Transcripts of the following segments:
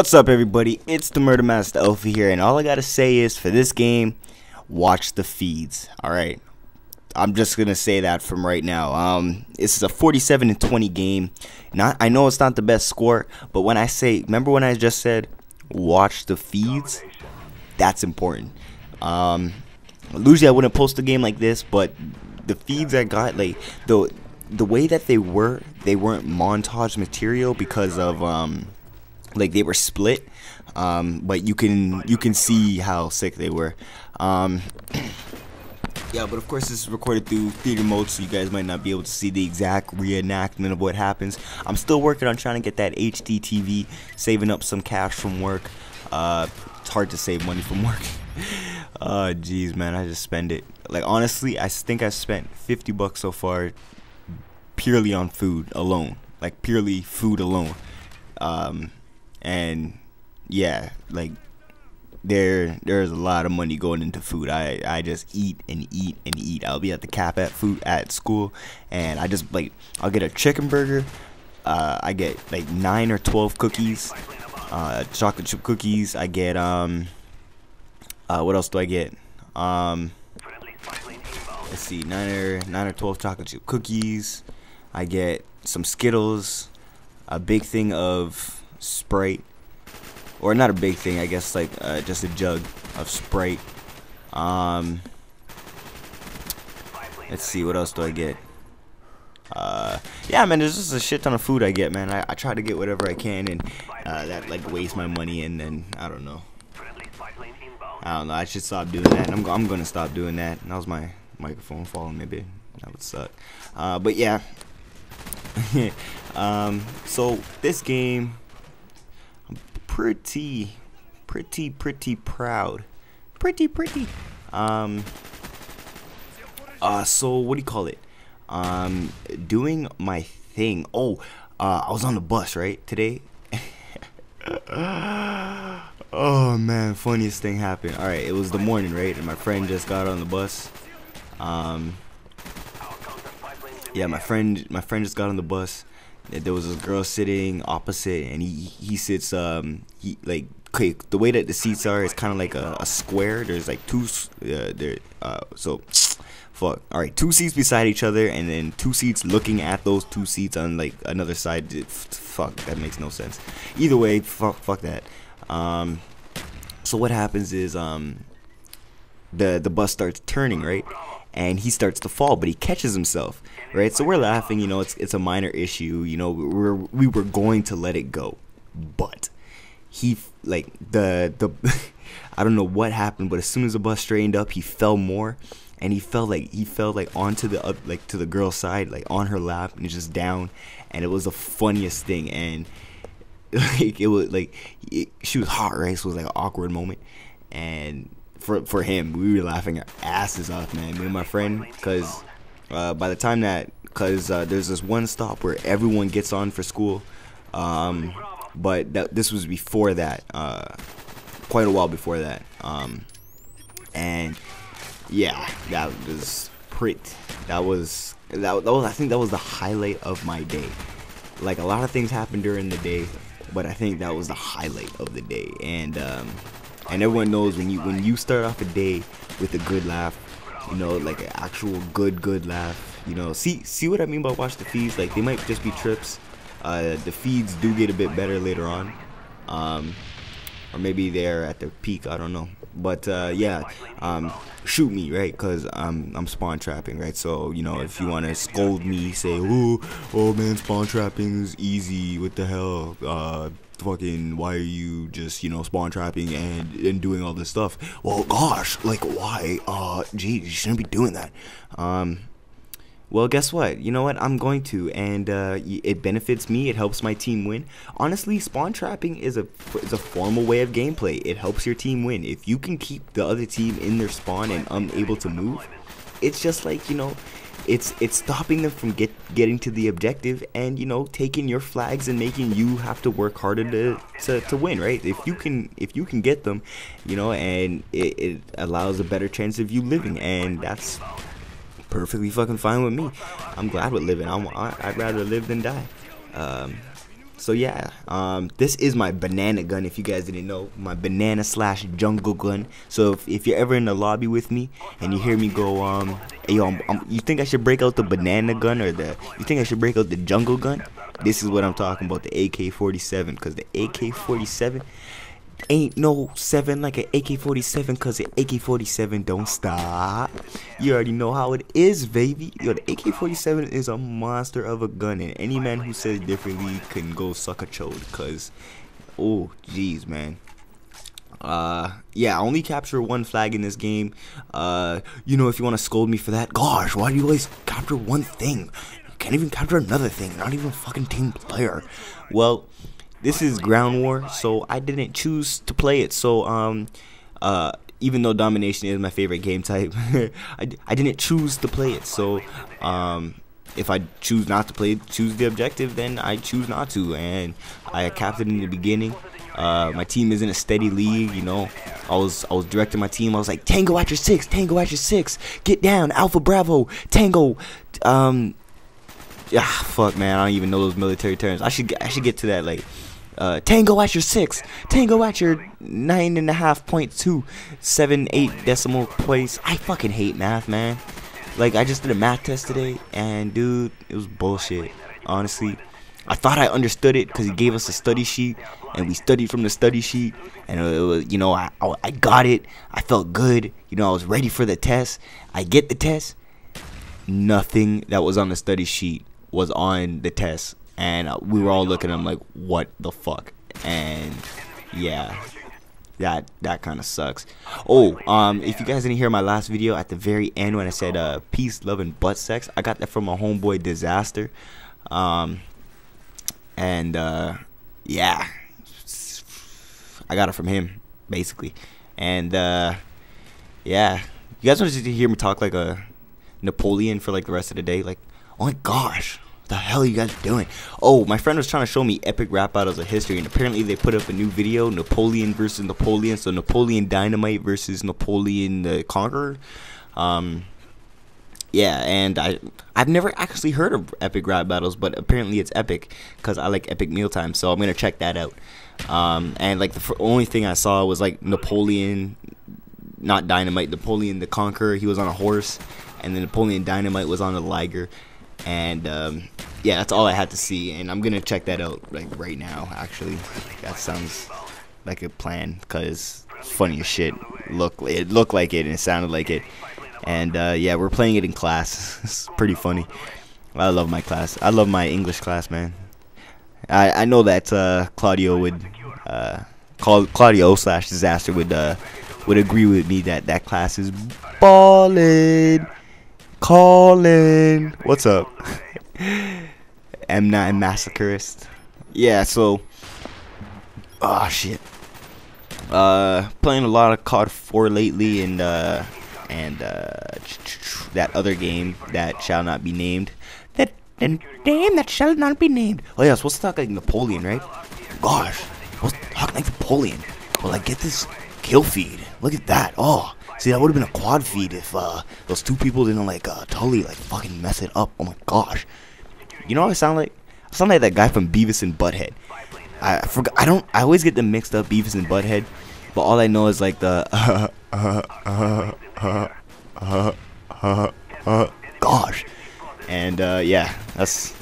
What's up everybody, it's the Murda Masta Alfa here and all I gotta say is for this game, watch the feeds, alright? I'm just gonna say that from right now. Um, this is a 47 and 20 game. Not, I know it's not the best score, but when I say, remember when I just said, watch the feeds? That's important. Um, usually I wouldn't post a game like this, but the feeds I got, like the the way that they were, they weren't montage material because of um like they were split um, but you can you can see how sick they were. Um, yeah but of course this is recorded through theater mode so you guys might not be able to see the exact reenactment of what happens. I'm still working on trying to get that HD TV saving up some cash from work. Uh, it's hard to save money from work. Oh jeez man I just spend it. Like honestly I think I spent 50 bucks so far purely on food alone. Like purely food alone. Um, and yeah, like there there's a lot of money going into food. I I just eat and eat and eat. I'll be at the cap at food at school, and I just like I'll get a chicken burger. Uh, I get like nine or twelve cookies, uh, chocolate chip cookies. I get um, uh, what else do I get? Um, let's see, nine or nine or twelve chocolate chip cookies. I get some Skittles, a big thing of Sprite, or not a big thing, I guess like uh, just a jug of Sprite. Um, let's see, what else do I get? Uh, yeah, man, there's just a shit ton of food I get, man. I, I try to get whatever I can, and uh, that like waste my money, and then I don't know. I don't know. I should stop doing that. I'm I'm gonna stop doing that. That was my microphone falling. Maybe that would suck. Uh, but yeah. um, so this game pretty, pretty, pretty proud. Pretty, pretty. Um, uh, so what do you call it? Um, doing my thing. Oh, uh, I was on the bus, right, today? oh, man, funniest thing happened. All right, it was the morning, right? And my friend just got on the bus. Um, yeah, my friend, my friend just got on the bus there was a girl sitting opposite and he he sits um he like okay the way that the seats are is kind of like a, a, square. There's like two uh, there uh so fuck. All right two seats beside each other and then two seats looking at those two seats on like another side. Fuck that makes no sense. Either way fuck fuck that. Um so what happens is um the the bus starts turning right and he starts to fall, but he catches himself, right? So we're laughing, you know, it's it's a minor issue, you know, we're we were going to let it go, but he like the the I don't know what happened, but as soon as the bus straightened up, he fell more, and he fell like he fell like onto the up like to the girl's side, like on her lap, and just down, and it was the funniest thing, and like it was like it, she was hot, right? So it was like an awkward moment, and for for him, we were laughing our asses off, man. Me and my friend, because uh, by the time that, because uh, there's this one stop where everyone gets on for school, um, but this was before that, uh, quite a while before that, um, and yeah, that was pretty. That was that, that was I think that was the highlight of my day. Like a lot of things happened during the day, but I think that was the highlight of the day, and um, and everyone knows when you when you start off a day with a good laugh you know like an actual good good laugh you know see see what i mean by watch the feeds? Like they might just be trips. Uh, the feeds do get a bit better later on. Um, or maybe they're at their peak i don't know but uh, yeah um, shoot me right? Because I'm, I'm spawn trapping right? So you know if you want to scold me say oh oh man spawn trapping is easy. What the hell? Uh, fucking why are you just you know spawn trapping and and doing all this stuff? Well gosh like why? Uh gee you shouldn't be doing that. Um well guess what? You know what? I'm going to and uh it benefits me. It helps my team win. Honestly spawn trapping is a is a formal way of gameplay. It helps your team win. If you can keep the other team in their spawn and unable to move it's just like you know it's it's stopping them from get getting to the objective and you know taking your flags and making you have to work harder to to, to win right? If you can if you can get them you know and it, it allows a better chance of you living and that's perfectly fucking fine with me i'm glad with living I'm, i'd rather live than die um, so yeah, um, this is my banana gun. If you guys didn't know, my banana slash jungle gun. So if, if you're ever in the lobby with me and you hear me go, um, hey, yo, I'm, I'm, you think I should break out the banana gun or the, you think I should break out the jungle gun? This is what I'm talking about, the AK-47, because the AK-47 ain't no 7 like an AK-47 because the AK-47 don't stop. You already know how it is, baby. Yo, the AK-47 is a monster of a gun, and any man who says differently can go suck a chode, because, oh, jeez, man. Uh, yeah, I only capture one flag in this game. Uh, you know, if you want to scold me for that, gosh, why do you always capture one thing? You can't even capture another thing. Not even a fucking team player. Well, this is ground war, so I didn't choose to play it. So um, uh, even though domination is my favorite game type, I, I didn't choose to play it. So um, if I choose not to play, choose the objective, then I choose not to. And I capped it in the beginning. Uh, my team is in a steady lead, you know. I was I was directing my team. I was like, Tango at your six, Tango at your six, get down, Alpha Bravo, Tango. Um, yeah, fuck, man, I don't even know those military terms. I should I should get to that like uh, Tango at your six. Tango at your nine and a half point two seven eight decimal place. I fucking hate math, man. Like I just did a math test today, and dude, it was bullshit. Honestly, I thought I understood it because he gave us a study sheet, and we studied from the study sheet, and it was, you know, I I got it. I felt good. You know, I was ready for the test. I get the test. Nothing that was on the study sheet was on the test and we were all looking at him like, "What the fuck?" And yeah, that that kind of sucks. Oh, um, if you guys didn't hear my last video at the very end when I said uh, peace, love, and butt sex, I got that from a homeboy disaster. Um, and uh, yeah, I got it from him basically. And uh, yeah, you guys want to hear me talk like a Napoleon for like the rest of the day? Like, oh my gosh, the hell are you guys doing? Oh, my friend was trying to show me epic rap battles of history, and apparently they put up a new video: Napoleon versus Napoleon. So Napoleon Dynamite versus Napoleon the Conqueror. Um, yeah, and I I've never actually heard of epic rap battles, but apparently it's epic because I like epic mealtime. So I'm gonna check that out. Um, and like the only thing I saw was like Napoleon, not Dynamite, Napoleon the Conqueror. He was on a horse, and then Napoleon Dynamite was on a liger and um, yeah, that's all I had to see, and I'm gonna check that out like right now. Actually, that sounds like a plan because funny as shit. Look, it looked like it and it sounded like it, and uh, yeah, we're playing it in class. it's pretty funny. I love my class. I love my English class, man. I I know that uh, Claudio would uh, call Claudio slash disaster would uh, would agree with me that that class is ballin'. Colin, what's up? M9 Massacreist. Yeah, so. Oh, shit. Uh, playing a lot of COD 4 lately, and, uh, and, uh, that other game that shall not be named. That name that shall not be named. Oh, yeah, supposed to talk like Napoleon, right? Gosh, supposed to talk like Napoleon. Well, I get this kill feed. Look at that. Oh, See, that would have been a quad feed if uh, those two people didn't like uh, totally like fucking mess it up. Oh my gosh. You know what I sound like? I sound like that guy from Beavis and Butthead. I, I forgot. I don't. I always get them mixed up, Beavis and Butthead. But all I know is like the uh, uh, uh, uh, uh, uh, uh, gosh. And uh, yeah, that's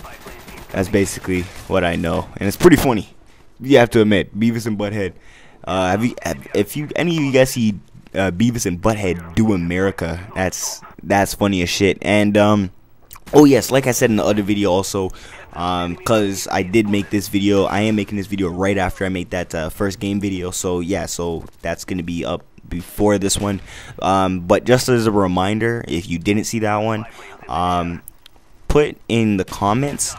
that's basically what I know, and it's pretty funny. You have to admit, Beavis and Butthead. Uh, have you, have, if you any of you guys see uh, Beavis and Butthead Do America. That's that's funny as shit. And um, oh yes, like I said in the other video also, um, cause I did make this video. I am making this video right after I made that uh, first game video. So yeah, so that's gonna be up before this one. Um, but just as a reminder, if you didn't see that one, um, put in the comments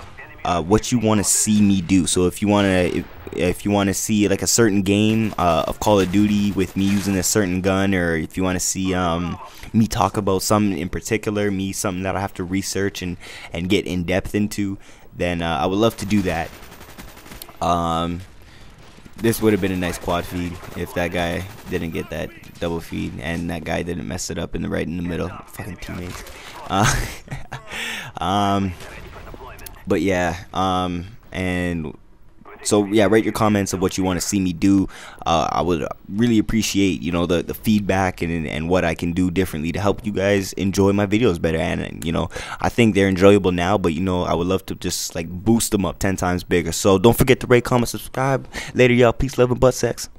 uh, what you want to see me do. So if you want to if you want to see like a certain game uh, of Call of Duty with me using a certain gun, or if you want to see um, me talk about something in particular, me something that I have to research and and get in depth into, then uh, I would love to do that. Um, this would have been a nice quad feed if that guy didn't get that double feed and that guy didn't mess it up in the right in the middle. Fucking teammates. Uh, um, but yeah, um, and so yeah, rate your comments of what you want to see me do. Uh, I would really appreciate you know the the feedback and and what I can do differently to help you guys enjoy my videos better. And you know, I think they're enjoyable now, but you know, I would love to just like boost them up ten times bigger. So don't forget to rate, comment, subscribe. Later, y'all. Peace, love, and butt sex.